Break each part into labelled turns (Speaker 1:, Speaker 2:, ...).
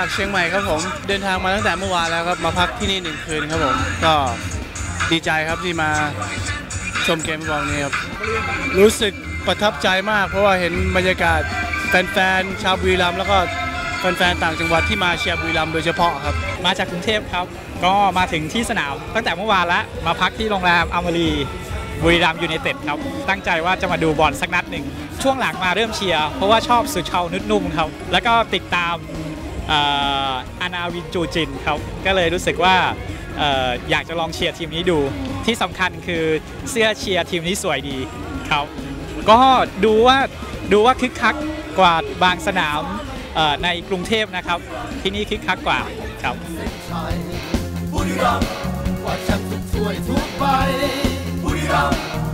Speaker 1: จากเชียงใหม่ครับผมเดินทางมาตั้งแต่เมื่อวานแล้วครับมาพักที่นี่หนึ่งคืนครับผมก็ดีใจครับที่มาชมเกมบอลนี้ครับรู้สึกประทับใจมาก เพราะว่าเห็นบรรยากาศแฟนๆชาวบุรีรัมย์แล้วก็แฟนๆต่างจังหวัดที่มาเชียร์บุรีรัมย์โดยเฉพาะครับ
Speaker 2: มาจากกรุงเทพครับ ก็มาถึงที่สนามตั้งแต่เมื่อวานแล้วมาพักที่โรงแรมอมรีบุรีรัมย์ยูไนเต็ดครับ ตั้งใจว่าจะมาดูบอลสักนัดหนึ่ง ช่วงหลังมาเริ่มเชียร์ เพราะว่าชอบสุชาวนุดนุ่มครับ แล้วก็ติดตาม อานาวินจูจินครับก็เลยรู้สึกว่าอยากจะลองเชียร์ทีมนี้ดู ที่สำคัญคือเสื้อเชียร์ทีมนี้สวยดีครับก็ดูว่าดูว่าคึกคักกว่าบางสนามในกรุงเทพนะครับ ที่นี่คึกคักกว่าครับ
Speaker 3: บุรีรัมย์กว่าแชมป์ทุกถ้วยทุกใบบุรีรัมย์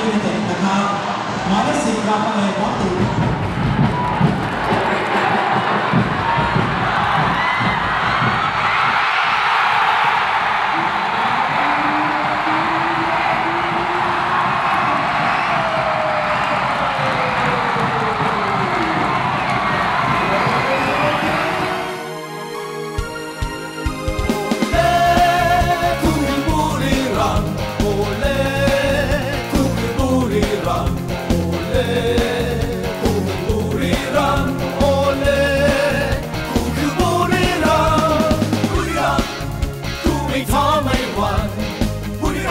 Speaker 3: ยูเนเต็ดนะครับหมายเลขสิบครับไปเลย
Speaker 4: วัตถุ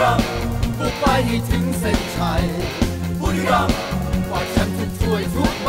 Speaker 4: รำบุกไปให้ถึงเส้นชัยบุรีรังย์ว่าฉันจะช่วยทุกใบ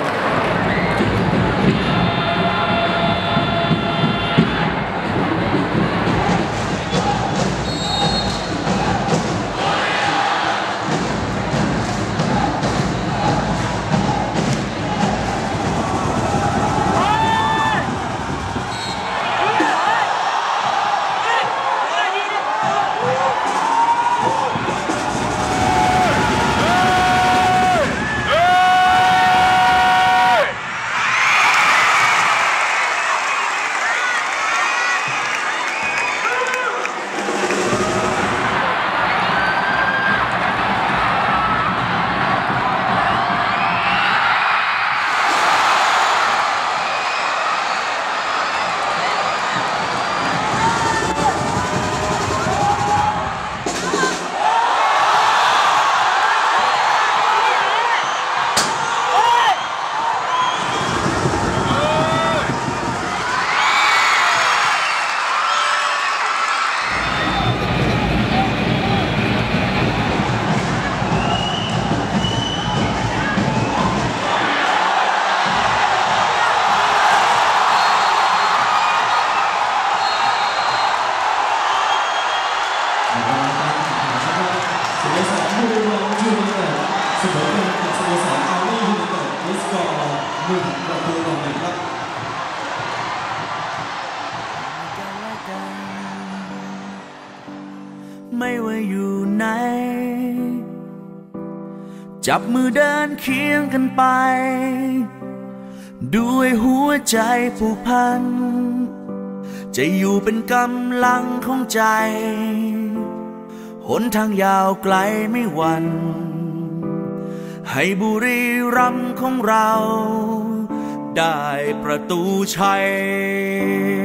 Speaker 4: ู่ประตูต่อ
Speaker 5: หนึ่งครับไม่
Speaker 6: ว่าอยู่ไหน จับมือเดินเคียงกันไป ด้วยหัวใจผูกพัน จะอยู่เป็นกำลังของใจ หนทางยาวไกลไม่หวั่นให้บุรีรัมของเรา ได้ประตูชัย